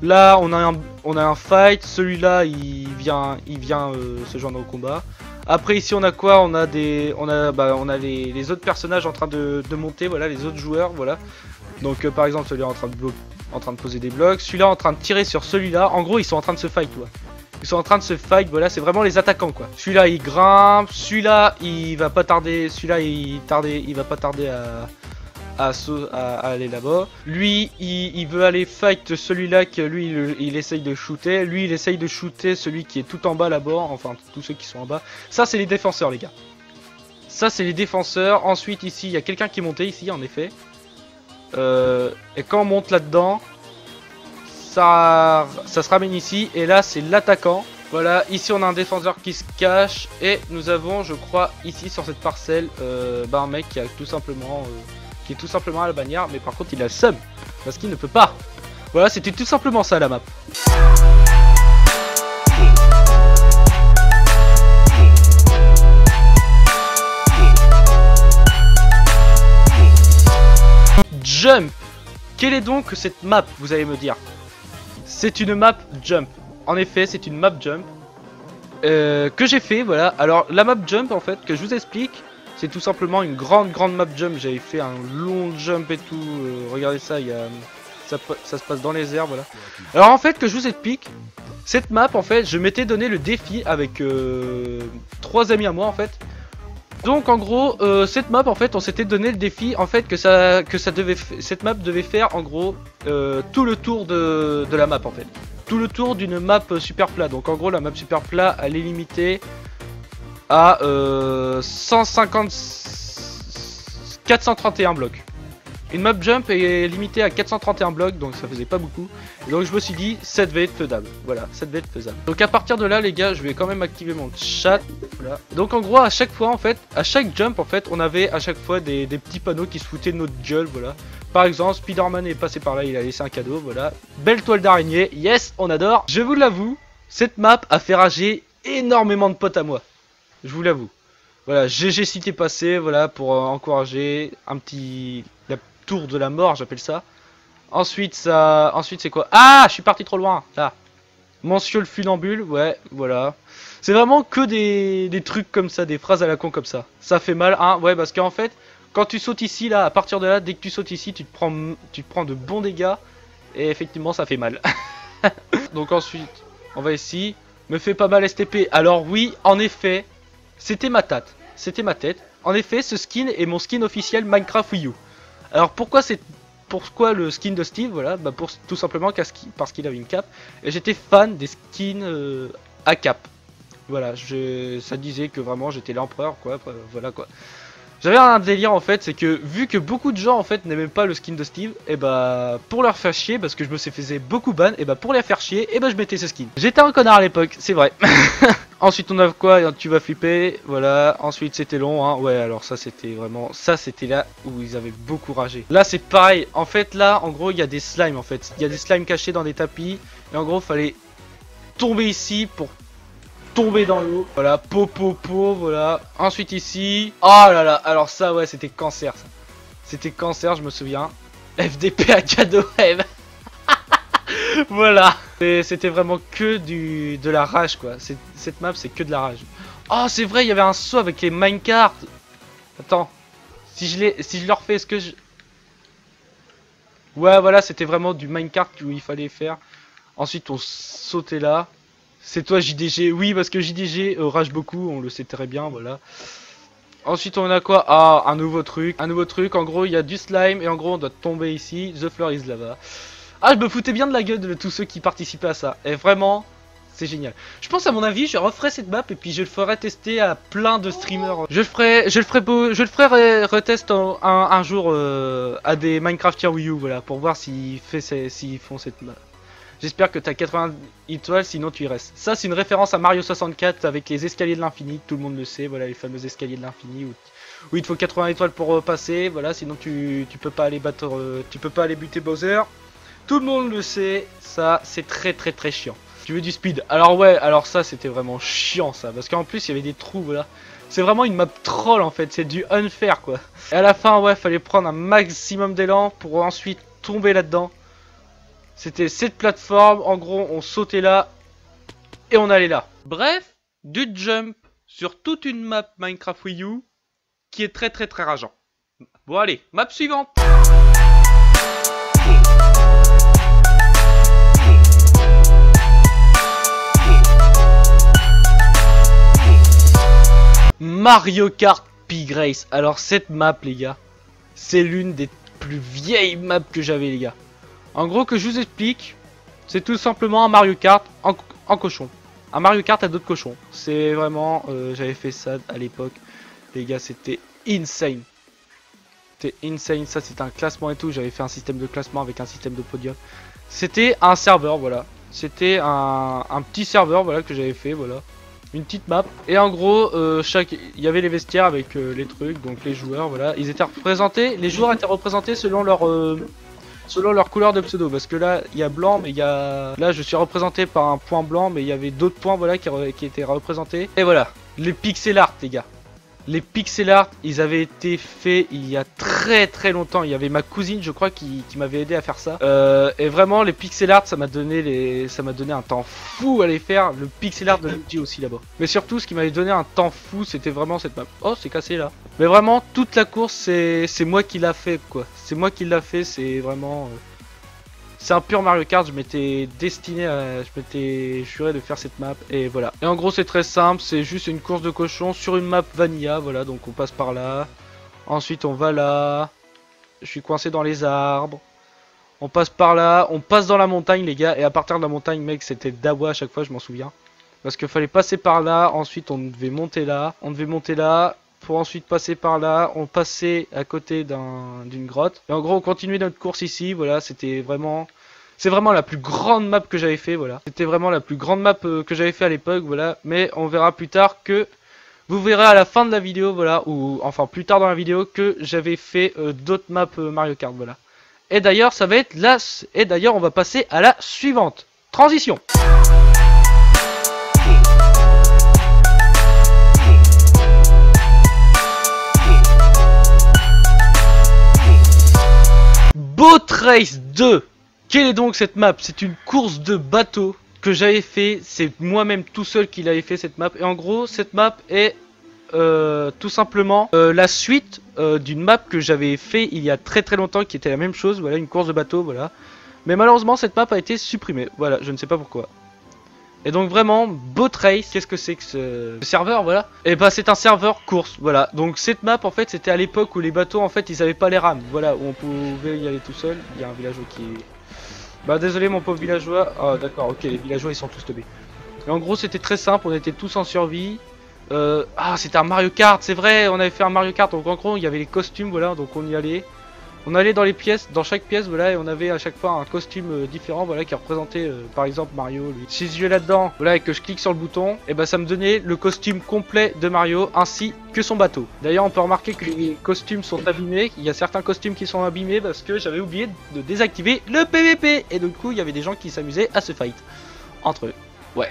Là, on a un, on a un fight. Celui-là, il vient, il vient euh, se joindre au combat. Après, ici, on a quoi? On a des, on a, bah, les, autres personnages en train de, monter. Voilà, les autres joueurs. Voilà. Donc, euh, par exemple, celui-là en train de en train de poser des blocs. Celui-là en train de tirer sur celui-là. En gros, ils sont en train de se fight, quoi. Ils sont en train de se fight, voilà, c'est vraiment les attaquants quoi. Celui-là il grimpe, celui-là il va pas tarder, celui-là il tarder, il va pas tarder à, à, aller là-bas. Lui, il, veut aller fight celui-là que lui, il, essaye de shooter. Lui, il essaye de shooter celui qui est tout en bas là-bas. Enfin, tous ceux qui sont en bas. Ça, c'est les défenseurs, les gars. Ça, c'est les défenseurs. Ensuite, ici, il y a quelqu'un qui est ici, en effet. Euh, et quand on monte là-dedans, ça, ça se ramène ici. Et là, c'est l'attaquant. Voilà, ici on a un défenseur qui se cache et nous avons, je crois, ici sur cette parcelle, euh, bah, un mec qui a tout simplement euh, qui est tout simplement à la bannière, mais par contre il a le seum, parce qu'il ne peut pas. Voilà, c'était tout simplement ça la map. Jump Quelle est donc cette map, vous allez me dire? C'est une map Jump. En effet, c'est une map Jump. Euh, que j'ai fait, voilà. Alors, la map Jump, en fait, que je vous explique, c'est tout simplement une grande, grande map Jump. J'avais fait un long jump et tout. Euh, regardez ça. Ça, se passe dans les airs, voilà. Alors, en fait, que je vous explique, cette map, en fait, je m'étais donné le défi avec euh, trois amis à moi, en fait. Donc en gros, euh, cette map en fait, on s'était donné le défi en fait que ça, que ça devait, cette map devait faire en gros tout le tour de, de, la map en fait, tout le tour d'une map super plat. Donc en gros, la map super plat, elle est limitée à euh, 150, 431 blocs. Une map jump est limitée à 431 blocs, donc ça faisait pas beaucoup. Et donc je me suis dit, ça devait être faisable. Voilà, ça devait être faisable. Donc à partir de là, les gars, je vais quand même activer mon chat. Voilà. Donc en gros, à chaque fois, en fait, à chaque jump, en fait, on avait à chaque fois des, petits panneaux qui se foutaient de notre gueule, voilà. Par exemple, Spider-Man est passé par là, il a laissé un cadeau, voilà. Belle toile d'araignée, yes, on adore. Je vous l'avoue, cette map a fait rager énormément de potes à moi. Je vous l'avoue. Voilà, GG cité passé, voilà, pour euh, encourager un petit tour de la mort, j'appelle ça. Ensuite, ça... Ensuite, c'est quoi? Ah, je suis parti trop loin, là. Monsieur le funambule, ouais, voilà. C'est vraiment que des... des, trucs comme ça, des phrases à la con comme ça. Ça fait mal, hein, ouais, parce qu'en fait, quand tu sautes ici, là, à partir de là, dès que tu sautes ici, tu te prends, tu te prends de bons dégâts. Et effectivement, ça fait mal. Donc ensuite, on va ici. Me fait pas mal STP. Alors oui, en effet, c'était ma tête. C'était ma tête. En effet, ce skin est mon skin officiel Minecraft Wii U. Alors pourquoi c'est pourquoi le skin de Steve? Voilà, bah pour tout simplement parce qu'il avait une cape. Et j'étais fan des skins euh, à cape. Voilà, je, ça disait que vraiment j'étais l'empereur, quoi. Voilà quoi. J'avais un délire en fait, c'est que vu que beaucoup de gens en fait n'aimaient pas le skin de Steve, et bah pour leur faire chier, parce que je me faisais beaucoup ban, et bah pour les faire chier, et bah je mettais ce skin. J'étais un connard à l'époque, c'est vrai. Ensuite on a quoi? Tu vas flipper, voilà. Ensuite c'était long, hein. Ouais alors ça c'était vraiment... Ça c'était là où ils avaient beaucoup ragé. Là c'est pareil, en fait là en gros il y a des slimes en fait. Il y a des slimes cachés dans des tapis. Et en gros fallait tomber ici pour tomber dans l'eau. Voilà, po voilà. Ensuite ici. Oh là là, alors ça ouais c'était cancer ça. C'était cancer je me souviens. FDP à cadeau voilà. C'était vraiment que du de la rage quoi. Cette map c'est que de la rage. Oh c'est vrai il y avait un saut avec les minecarts. Attends. Si je si je leur fais ce que je. Ouais voilà c'était vraiment du minecart où il fallait faire. Ensuite on sautait là. C'est toi JDG Oui parce que JDG euh, rage beaucoup on le sait très bien voilà. Ensuite on a quoi? Ah un nouveau truc Un nouveau truc en gros il y a du slime et en gros on doit tomber ici The floor is lava ah, je me foutais bien de la gueule de tous ceux qui participaient à ça. Et vraiment, c'est génial. Je pense à mon avis, je referai cette map et puis je le ferai tester à plein de streamers. Je le ferai, je le ferai, je le ferai retest un, un, jour euh, à des Minecraftiers Wii U, voilà, pour voir s'ils font cette map. J'espère que t'as 80 étoiles, sinon tu y restes. Ça, c'est une référence à Mario 64 avec les escaliers de l'infini, tout le monde le sait, voilà, les fameux escaliers de l'infini où, il te faut 80 étoiles pour euh, passer, voilà, sinon tu, tu peux pas aller battre, euh, tu peux pas aller buter Bowser. Tout le monde le sait, ça c'est très très très chiant. Tu veux du speed Alors ouais, alors ça c'était vraiment chiant ça, parce qu'en plus il y avait des trous, voilà. C'est vraiment une map troll en fait, c'est du unfair quoi. Et à la fin, ouais, fallait prendre un maximum d'élan pour ensuite tomber là-dedans. C'était cette plateforme, en gros on sautait là et on allait là. Bref, du jump sur toute une map Minecraft Wii U qui est très très très rageant. Bon allez, map suivante Mario Kart P-Grace. Alors cette map les gars, c'est l'une des plus vieilles maps que j'avais les gars. En gros que je vous explique, c'est tout simplement un Mario Kart en, cochon. Un Mario Kart à d'autres cochons. C'est vraiment, euh, j'avais fait ça à l'époque. Les gars, c'était insane. C'était insane, ça c'était un classement et tout. J'avais fait un système de classement avec un système de podium. C'était un serveur, voilà. C'était un, petit serveur, voilà, que j'avais fait, voilà. une petite map. Et en gros, euh, il y avait les vestiaires avec euh, les trucs, donc les joueurs, voilà. Ils étaient représentés, les joueurs étaient représentés selon leur, selon leur couleur de pseudo. Parce que là, il y a blanc, mais il y a, là, je suis représenté par un point blanc, mais il y avait d'autres points, voilà, qui, qui étaient représentés. Et voilà, les pixel art, les gars. Les pixel art, ils avaient été faits il y a très très longtemps. Il y avait ma cousine, je crois, qui, m'avait aidé à faire ça. Euh, et vraiment, les pixel art, ça m'a donné un temps fou à les faire. Le pixel art de Luigi aussi là-bas. Mais surtout, ce qui m'avait donné un temps fou, c'était vraiment cette map. Oh, c'est cassé là. Mais vraiment, toute la course, c'est, c'est moi qui l'a fait, quoi. C'est moi qui l'a fait. C'est vraiment. Euh, c'est un pur Mario Kart, je m'étais destiné à... Je m'étais juré de faire cette map, et voilà. Et en gros, c'est très simple, c'est juste une course de cochon sur une map vanilla, voilà, donc on passe par là. Ensuite, on va là. Je suis coincé dans les arbres. On passe par là, on passe dans la montagne, les gars, et à partir de la montagne, mec, c'était Dawa à chaque fois, je m'en souviens. Parce qu'il fallait passer par là, ensuite on devait monter là, on devait monter là, pour ensuite passer par là, on passait à côté d'une grotte. Et en gros, on continuait notre course ici, voilà, c'était vraiment... La plus grande map que j'avais fait, voilà. C'était vraiment la plus grande map euh, que j'avais fait à l'époque, voilà. Mais on verra plus tard que... Vous verrez à la fin de la vidéo, voilà, ou enfin plus tard dans la vidéo, que j'avais fait euh, d'autres maps euh, Mario Kart, voilà. Et d'ailleurs, ça va être là... Et d'ailleurs, on va passer à la suivante. Transition Boat Race 2 Quelle est donc cette map? C'est une course de bateau que j'avais fait, c'est moi-même tout seul qui l'avais fait cette map. Et en gros, cette map est euh, tout simplement euh, la suite euh, d'une map que j'avais fait il y a très très longtemps qui était la même chose, voilà, une course de bateau, voilà. Mais malheureusement, cette map a été supprimée, voilà, je ne sais pas pourquoi. Et donc vraiment, Boat Race, qu'est-ce que c'est que ce... serveur, voilà Et eh bah ben, c'est un serveur course, voilà. Donc cette map, en fait, c'était à l'époque où les bateaux, en fait, ils avaient pas les rames, voilà, où on pouvait y aller tout seul. Il y a un villageois qui est... Bah désolé mon pauvre villageois. Ah d'accord, ok, les villageois ils sont tous tombés. Et en gros c'était très simple, on était tous en survie. Euh... Ah c'était un Mario Kart, c'est vrai, on avait fait un Mario Kart, donc en gros il y avait les costumes, voilà, donc on y allait. On allait dans les pièces, dans chaque pièce, voilà, et on avait à chaque fois un costume euh, différent, voilà, qui représentait, euh, par exemple, Mario. Lui. Si je vais là-dedans, voilà, et que je clique sur le bouton, et ben ça me donnait le costume complet de Mario, ainsi que son bateau. D'ailleurs, on peut remarquer que les costumes sont abîmés. Il y a certains costumes qui sont abîmés parce que j'avais oublié de désactiver le PVP, et du coup, il y avait des gens qui s'amusaient à se fight entre eux. Ouais.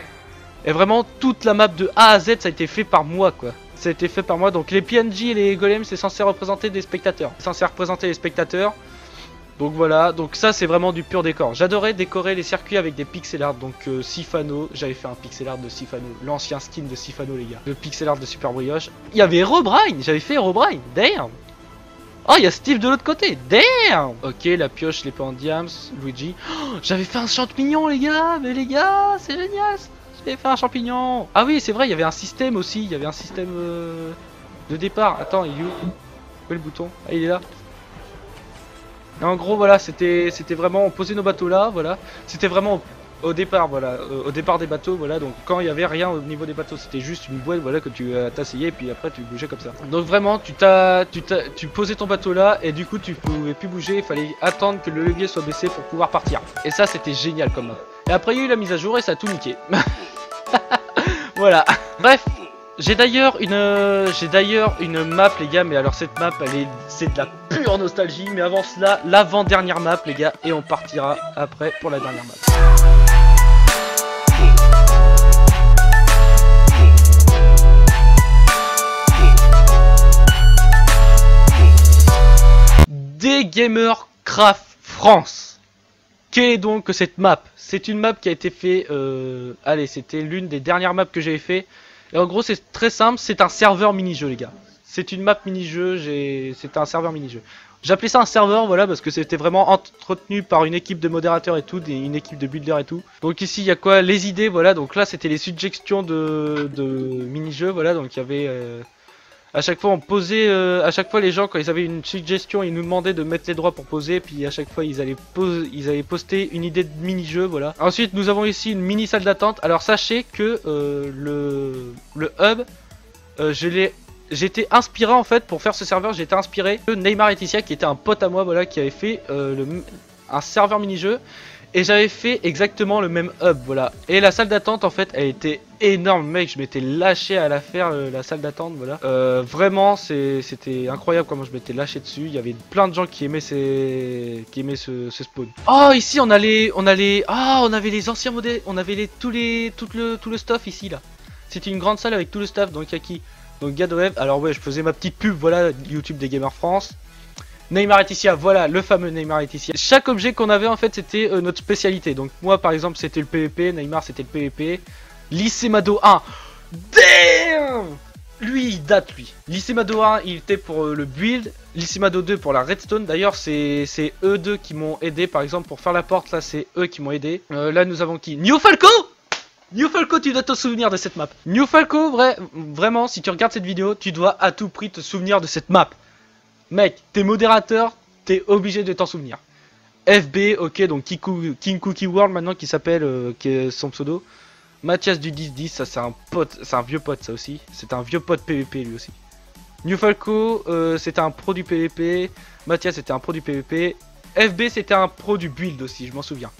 Et vraiment, toute la map de A à Z, ça a été fait par moi, quoi ça a été fait par moi. Donc les PNJ et les golems, c'est censé représenter des spectateurs. C'est censé représenter les spectateurs. Donc voilà, donc ça c'est vraiment du pur décor. J'adorais décorer les circuits avec des pixel art. Donc euh, Sifano, j'avais fait un pixel art de Sifano, l'ancien skin de Sifano les gars. Le pixel art de Super Brioche. Il y avait Herobrine, j'avais fait Herobrine, damn Oh, il y a Steve de l'autre côté, damn Ok, la pioche, les diams, Luigi. Oh, j'avais fait un champignon les gars, mais les gars, c'est génial j'ai fait un champignon Ah oui, c'est vrai, il y avait un système aussi. Il y avait un système euh, de départ. Attends, il est où? Où est le bouton? Ah, il est là. en gros, voilà, c'était vraiment... On posait nos bateaux là, voilà. C'était vraiment au départ, voilà, au départ des bateaux, voilà, donc quand il y avait rien au niveau des bateaux, c'était juste une boîte, voilà, que tu euh, t'asseyais et puis après tu bougeais comme ça. Donc vraiment, tu t'as, tu tu posais ton bateau là et du coup tu pouvais plus bouger, il fallait attendre que le levier soit baissé pour pouvoir partir. Et ça, c'était génial comme Et après il y a eu la mise à jour et ça a tout niqué. voilà. Bref, j'ai d'ailleurs une j'ai d'ailleurs une map les gars, mais alors cette map elle est c'est de la pure nostalgie, mais avant cela, l'avant-dernière map les gars et on partira après pour la dernière map. Des Gamer Craft France. Quelle est donc cette map? C'est une map qui a été faite, euh, allez, c'était l'une des dernières maps que j'avais fait. Et en gros, c'est très simple, c'est un serveur mini-jeu, les gars. C'est une map mini-jeu, c'est un serveur mini-jeu. J'appelais ça un serveur, voilà, parce que c'était vraiment entretenu par une équipe de modérateurs et tout, une équipe de builders et tout. Donc ici, il y a quoi? Les idées, voilà, donc là, c'était les suggestions de, de mini-jeux, voilà, donc il y avait... Euh, à chaque fois on posait, euh, à chaque fois les gens quand ils avaient une suggestion, ils nous demandaient de mettre les droits pour poser, puis à chaque fois ils allaient, ils allaient poster une idée de mini-jeu, voilà. Ensuite nous avons ici une mini salle d'attente. Alors sachez que euh, le, le hub, euh, J'étais inspiré en fait pour faire ce serveur, j'étais inspiré de Neymar Eticia qui était un pote à moi voilà qui avait fait le, un serveur mini-jeu Et j'avais fait exactement le même hub, voilà. Et la salle d'attente, en fait, elle était énorme, mec. Je m'étais lâché à la faire, euh, la salle d'attente, voilà. Euh, vraiment, c'était incroyable comment je m'étais lâché dessus. Il y avait plein de gens qui aimaient, qui aimaient ce, spawn. Oh, ici, on allait, on allait, ah, on avait les anciens modèles, on avait tout le, stuff ici, là. C'était une grande salle avec tout le stuff, donc il y a qui? Donc Gadweb, alors ouais, je faisais ma petite pub, voilà, YouTube des Gamers France. Neymar Eticia, voilà, le fameux Neymar Eticia. Chaque objet qu'on avait en fait c'était euh, notre spécialité. Donc moi par exemple c'était le PVP, Neymar c'était le PVP. Lycémado 1, damn Lui il date lui. Lycémado 1 il était pour euh, le build, Lycémado 2 pour la redstone. D'ailleurs c'est eux deux qui m'ont aidé par exemple pour faire la porte là c'est eux qui m'ont aidé. Euh, là nous avons qui? New Falco New Falco, tu dois te souvenir de cette map. New Falco, vrai, vraiment, si tu regardes cette vidéo, tu dois à tout prix te souvenir de cette map. Mec, t'es modérateur, t'es obligé de t'en souvenir. FB, ok, donc King Cookie World maintenant qui s'appelle, euh, qui est son pseudo. Mathias du 10-10, ça c'est un pote, c'est un vieux pote ça aussi. C'est un vieux pote PVP lui aussi. New Falco, euh, c'était un pro du PVP. Mathias c'était un pro du PVP. FB c'était un pro du build aussi, je m'en souviens.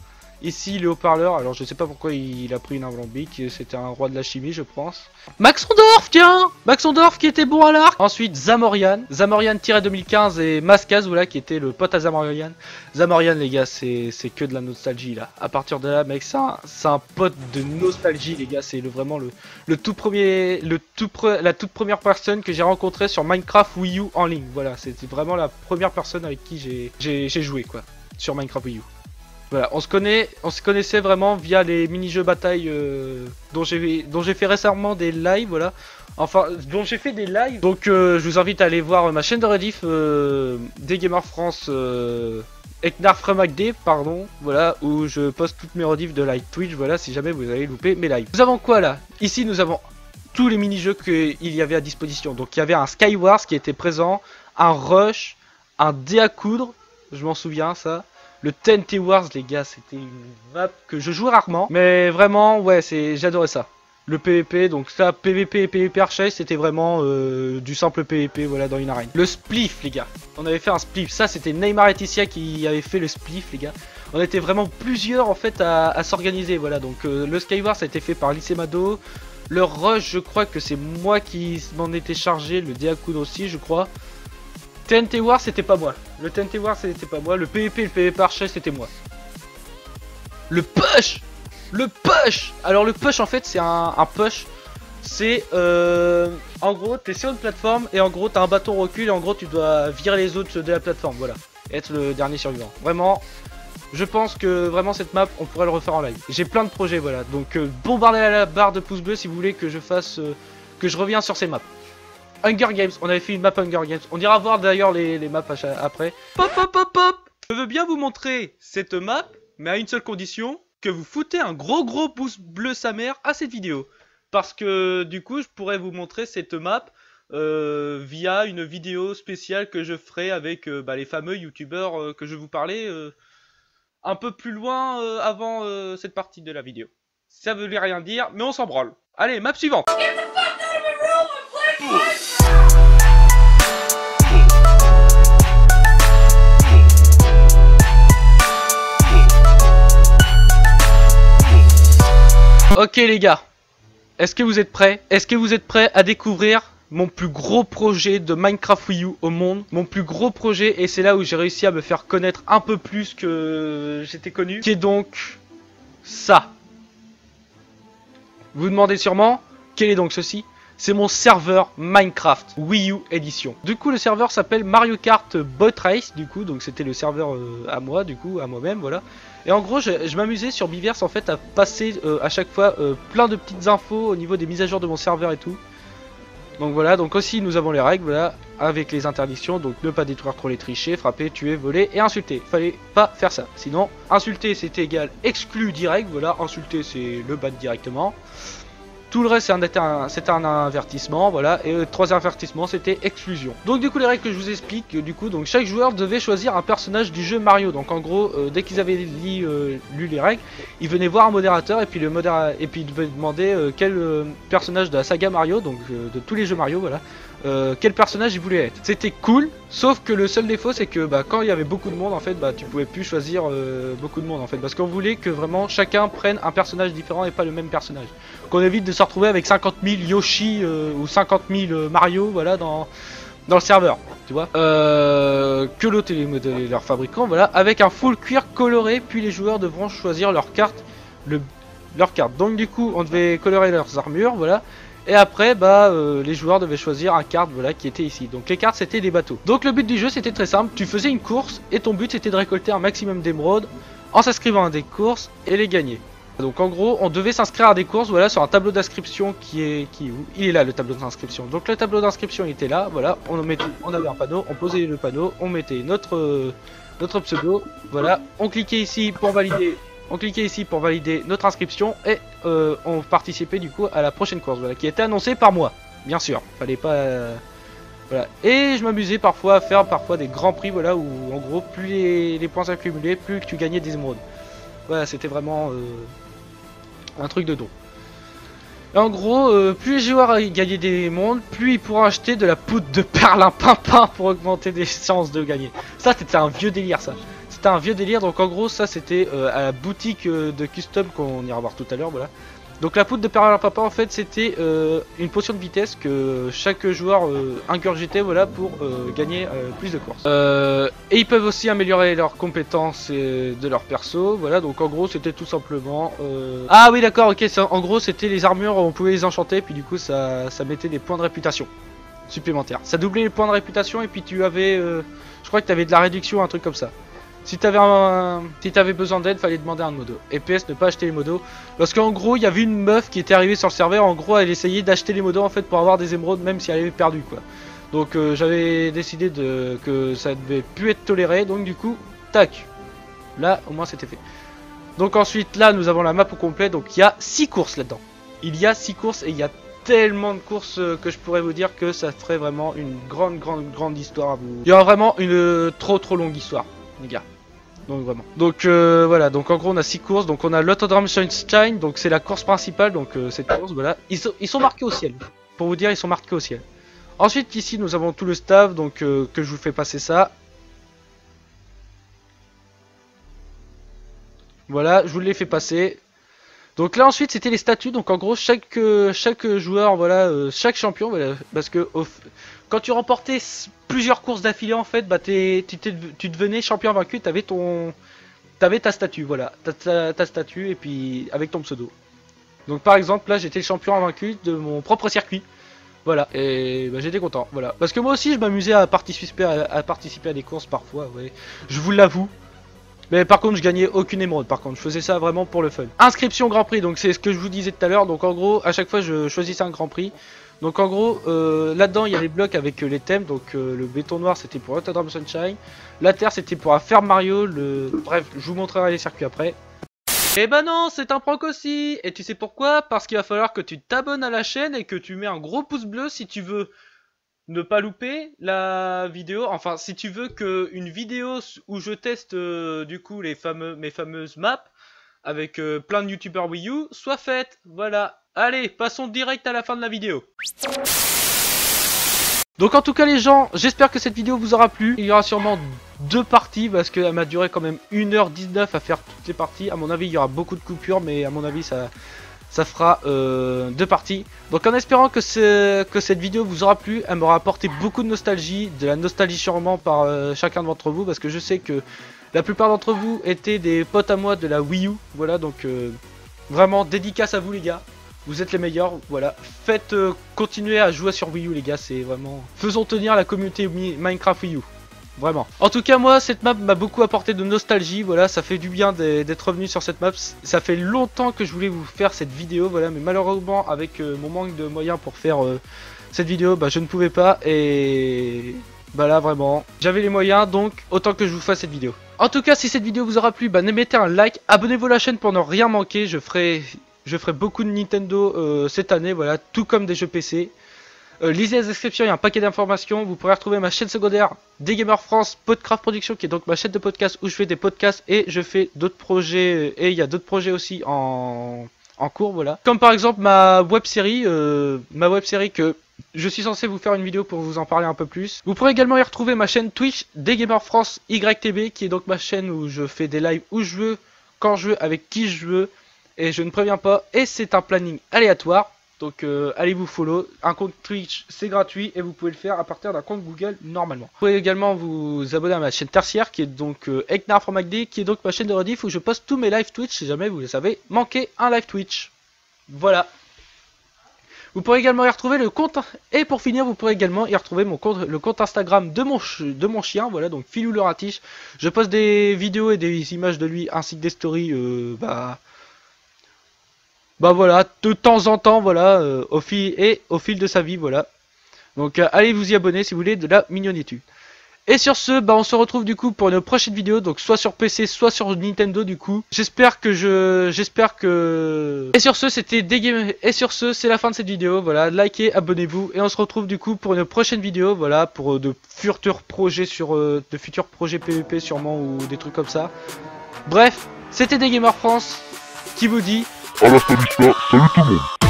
Ici, le haut-parleur, alors je sais pas pourquoi il a pris une alambic, c'était un roi de la chimie, je pense. Maxondorf, tiens Maxondorf qui était bon à l'arc Ensuite, Zamorian, Zamorian-2015 et Mascaz, voilà, qui était le pote à Zamorian. Zamorian, les gars, c'est que de la nostalgie, là. À partir de là, mec, c'est un, pote de nostalgie, les gars, c'est le, vraiment le, tout premier, la toute première personne que j'ai rencontré sur Minecraft Wii U en ligne, voilà, c'était vraiment la première personne avec qui j'ai joué, quoi, sur Minecraft Wii U. Voilà, on se connaît, on se connaissait vraiment via les mini-jeux bataille euh, dont j'ai fait récemment des lives, voilà. Enfin, dont j'ai fait des lives. Donc, euh, je vous invite à aller voir ma chaîne de rediff euh, des Gamers France, euh, Eknar pardon, voilà, où je poste toutes mes rediffs de live Twitch, voilà, si jamais vous avez loupé mes lives. Nous avons quoi là? Ici, nous avons tous les mini-jeux qu'il y avait à disposition. Donc, il y avait un Skywars qui était présent, un Rush, un dé à coudre, je m'en souviens ça. Le TNT Wars, les gars, c'était une map que je joue rarement. Mais vraiment, ouais, c'est j'adorais ça. Le PVP, donc ça, PVP et PVP Archage, c'était vraiment euh, du simple PVP, voilà, dans une arène. Le spliff, les gars. On avait fait un spliff. Ça, c'était Neymar et Ticia qui avait fait le spliff, les gars. On était vraiment plusieurs, en fait, à, s'organiser, voilà. Donc, euh, le Skywars a été fait par Lycémado. Le Rush, je crois que c'est moi qui m'en étais chargé. Le Diakoun aussi, je crois. TNT War c'était pas moi. Le TNT War c'était pas moi. Le PvP et le PvP Archer c'était moi. Le push Le push Alors le push en fait c'est un, push. C'est euh, en gros t'es sur une plateforme et en gros t'as un bâton recul et en gros tu dois virer les autres de la plateforme. Voilà. être le dernier survivant. Vraiment. Je pense que vraiment cette map on pourrait le refaire en live. J'ai plein de projets voilà. Donc euh, bombardez la barre de pouces bleus si vous voulez que je fasse euh, que je reviens sur ces maps. Hunger Games, on avait fait une map Hunger Games. On ira voir d'ailleurs les, maps après. Pop, pop, pop, pop Je veux bien vous montrer cette map, mais à une seule condition, que vous foutez un gros gros pouce bleu sa mère à cette vidéo. Parce que du coup, je pourrais vous montrer cette map euh, via une vidéo spéciale que je ferai avec euh, bah, les fameux youtubeurs euh, que je vous parlais un peu plus loin avant cette partie de la vidéo. Ça veut rien dire, mais on s'en branle. Allez, map suivante Ok les gars, est-ce que vous êtes prêts? Est-ce que vous êtes prêts à découvrir mon plus gros projet de Minecraft Wii U au monde? Mon plus gros projet, et c'est là où j'ai réussi à me faire connaître un peu plus que j'étais connu, qui est donc ça. Vous demandez sûrement, quel est donc ceci? C'est mon serveur Minecraft Wii U Edition. Du coup, le serveur s'appelle Mario Kart Bot Race, du coup, donc c'était le serveur euh, à moi, du coup, à moi-même, voilà. Et en gros, je, m'amusais sur Biverse en fait à passer euh, à chaque fois euh, plein de petites infos au niveau des mises à jour de mon serveur et tout. Donc voilà, donc aussi nous avons les règles, voilà, avec les interdictions, donc ne pas détruire trop les trichés, frapper, tuer, voler et insulter. Fallait pas faire ça, sinon insulter c'était égal exclu direct, voilà, insulter c'est le ban directement. Tout le reste c'était un, avertissement, voilà, et le troisième avertissement c'était exclusion. Donc du coup les règles que je vous explique, du coup donc chaque joueur devait choisir un personnage du jeu Mario. Donc en gros, euh, dès qu'ils avaient euh, lu les règles, ils venaient voir un modérateur et puis le et puis ils devaient demander euh, quel personnage de la saga Mario, donc de tous les jeux Mario, voilà, euh, quel personnage il voulait être. C'était cool, sauf que le seul défaut c'est que bah, quand il y avait beaucoup de monde en fait, bah tu pouvais plus choisir euh, beaucoup de monde en fait, parce qu'on voulait que vraiment chacun prenne un personnage différent et pas le même personnage. Qu'on évite de se retrouver avec 50 000 Yoshi euh, ou 50 000 Mario, voilà, dans dans le serveur, tu vois. Que l'autre et leur fabricant, voilà, avec un full cuir coloré, puis les joueurs devront choisir leur carte, le, leur carte. Donc du coup, on devait colorer leurs armures, voilà. Et après, bah, euh, les joueurs devaient choisir un carte, voilà, qui était ici. Donc les cartes, c'était des bateaux. Donc le but du jeu, c'était très simple. Tu faisais une course et ton but, c'était de récolter un maximum d'émeraudes en s'inscrivant à des courses et les gagner. Donc en gros, on devait s'inscrire à des courses, voilà, sur un tableau d'inscription qui est qui Il est là le tableau d'inscription. Donc le tableau d'inscription était là, voilà, on mettait, on avait un panneau, on posait le panneau, on mettait notre notre pseudo, voilà, on cliquait ici pour valider, on cliquait ici pour valider notre inscription et euh, on participait du coup à la prochaine course, qui était annoncée par moi, bien sûr. Fallait pas euh, voilà. Et je m'amusais parfois à faire parfois des grands prix, voilà, où en gros plus les, points accumulés, plus tu gagnais des émeraudes. Voilà, c'était vraiment euh, un truc de don. en gros, plus les joueurs gagnaient des mondes, plus ils pourront acheter de la poudre de perlimpinpin pour augmenter des chances de gagner. Ça, c'était un vieux délire, ça. C'était un vieux délire, donc en gros, ça, c'était euh, à la boutique euh, de custom qu'on ira voir tout à l'heure, voilà. Donc la poudre de Papa en fait c'était euh, une potion de vitesse que chaque joueur ingurgitait voilà, pour gagner plus de courses. et ils peuvent aussi améliorer leurs compétences de leur perso, voilà donc en gros c'était tout simplement... Ah oui d'accord ok en gros c'était les armures on pouvait les enchanter puis du coup ça, ça mettait des points de réputation supplémentaires. Ça doublait les points de réputation et puis tu avais... je crois que tu avais de la réduction un truc comme ça. Si t'avais besoin d'aide, fallait demander un modo. Et PS, ne pas acheter les modos. Parce qu'en gros, il y avait une meuf qui était arrivée sur le serveur. En gros, elle essayait d'acheter les modos en fait pour avoir des émeraudes, même si elle avait perdu quoi. Donc euh, j'avais décidé que ça devait plus être toléré. Donc du coup, tac. Là, au moins c'était fait. Donc ensuite, là, nous avons la map au complet. Donc il y a 6 courses là-dedans. Il y a 6 courses et il y a tellement de courses euh, que je pourrais vous dire que ça ferait vraiment une grande, grande, grande histoire à vous. Il y aura vraiment une euh, trop, trop longue histoire gars. Donc vraiment. Donc euh, voilà, donc en gros on a 6 courses, donc on a l'autodrome Sunshine, donc c'est la course principale, donc euh, cette course, voilà. Ils sont, ils sont marqués au ciel. Pour vous dire, ils sont marqués au ciel. Ensuite ici nous avons tout le staff, donc euh, que je vous fais passer ça. Voilà, je vous l'ai fait passer. Donc là ensuite c'était les statuts, donc en gros chaque chaque joueur, voilà, chaque champion, voilà, parce que quand tu remportais plusieurs courses d'affilée en fait, bah tu, devenais champion vaincu, t'avais ton, t'avais ta statue, voilà, ta, ta, statue et puis avec ton pseudo. Donc par exemple là j'étais le champion vaincu de mon propre circuit. Voilà, et bah, j'étais content, voilà. Parce que moi aussi je m'amusais à participer à, participer à des courses parfois, ouais. Je vous l'avoue. Mais par contre je gagnais aucune émeraude par contre, je faisais ça vraiment pour le fun. Inscription Grand Prix, donc c'est ce que je vous disais tout à l'heure, donc en gros à chaque fois je choisissais un Grand Prix. Donc en gros, euh, là-dedans il y a les blocs avec euh, les thèmes. Donc euh, le béton noir c'était pour Rotterdam Sunshine. La terre c'était pour ferme Mario. Bref, je vous montrerai les circuits après. Et eh bah ben non, c'est un prank aussi Et tu sais pourquoi? Parce qu'il va falloir que tu t'abonnes à la chaîne et que tu mets un gros pouce bleu si tu veux ne pas louper la vidéo. Enfin, si tu veux que une vidéo où je teste du coup les mes fameuses maps avec plein de youtubeurs Wii U soit faite. Voilà. Allez, passons direct à la fin de la vidéo. Donc en tout cas les gens, j'espère que cette vidéo vous aura plu. Il y aura sûrement deux parties parce qu'elle m'a duré quand même 1h19 à faire toutes les parties. À mon avis il y aura beaucoup de coupures mais à mon avis ça, ça fera euh, deux parties. Donc en espérant que, cette vidéo vous aura plu, elle m'aura apporté beaucoup de nostalgie, de la nostalgie sûrement par euh, chacun d'entre vous parce que je sais que la plupart d'entre vous étaient des potes à moi de la Wii U. Voilà donc euh, vraiment dédicace à vous les gars. Vous êtes les meilleurs, voilà. Faites euh, continuer à jouer sur Wii U les gars, c'est vraiment... Faisons tenir la communauté Minecraft Wii U. Vraiment. En tout cas moi cette map m'a beaucoup apporté de nostalgie, voilà, ça fait du bien d'être revenu sur cette map. Ça fait longtemps que je voulais vous faire cette vidéo, voilà, mais malheureusement avec euh, mon manque de moyens pour faire euh, cette vidéo, bah je ne pouvais pas et... Bah là vraiment, j'avais les moyens donc autant que je vous fasse cette vidéo. En tout cas si cette vidéo vous aura plu, bah mettez un like, abonnez-vous à la chaîne pour ne rien manquer, je ferai je ferai beaucoup de Nintendo euh, cette année, voilà, tout comme des jeux PC. Euh, lisez la description, il y a un paquet d'informations. Vous pourrez retrouver ma chaîne secondaire des Gamers France, Podcraft Production, qui est donc ma chaîne de podcast où je fais des podcasts et je fais d'autres projets. Et il y a d'autres projets aussi en, en cours, voilà. Comme par exemple ma web série, euh, ma web série que je suis censé vous faire une vidéo pour vous en parler un peu plus. Vous pourrez également y retrouver ma chaîne Twitch des Gamers France YTB qui est donc ma chaîne où je fais des lives où je veux, quand je veux, avec qui je veux et je ne préviens pas et c'est un planning aléatoire. Donc euh, allez vous follow, un compte Twitch c'est gratuit et vous pouvez le faire à partir d'un compte Google normalement. Vous pouvez également vous abonner à ma chaîne tertiaire qui est donc euh, Eknar from MACD qui est donc ma chaîne de rediff où je poste tous mes live Twitch si jamais vous les savez manquer un live Twitch. Voilà. Vous pourrez également y retrouver le compte et pour finir vous pourrez également y retrouver mon compte le compte Instagram de mon de mon chien voilà donc Filou le ratiche. Je poste des vidéos et des images de lui ainsi que des stories euh, bah bah voilà, de temps en temps, voilà, euh, au fil et au fil de sa vie, voilà. Donc euh, allez vous y abonner si vous voulez de la mignonitude. Et sur ce, bah on se retrouve du coup pour une prochaine vidéo, donc soit sur PC, soit sur Nintendo du coup. J'espère que je, j'espère que. Et sur ce, c'était des Et sur ce, c'est la fin de cette vidéo. Voilà, likez, abonnez-vous, et on se retrouve du coup pour une prochaine vidéo. Voilà, pour euh, de futurs projets sur, de futurs projets PVP sûrement ou des trucs comme ça. Bref, c'était des Gamers France qui vous dit à la vista, salut tout le monde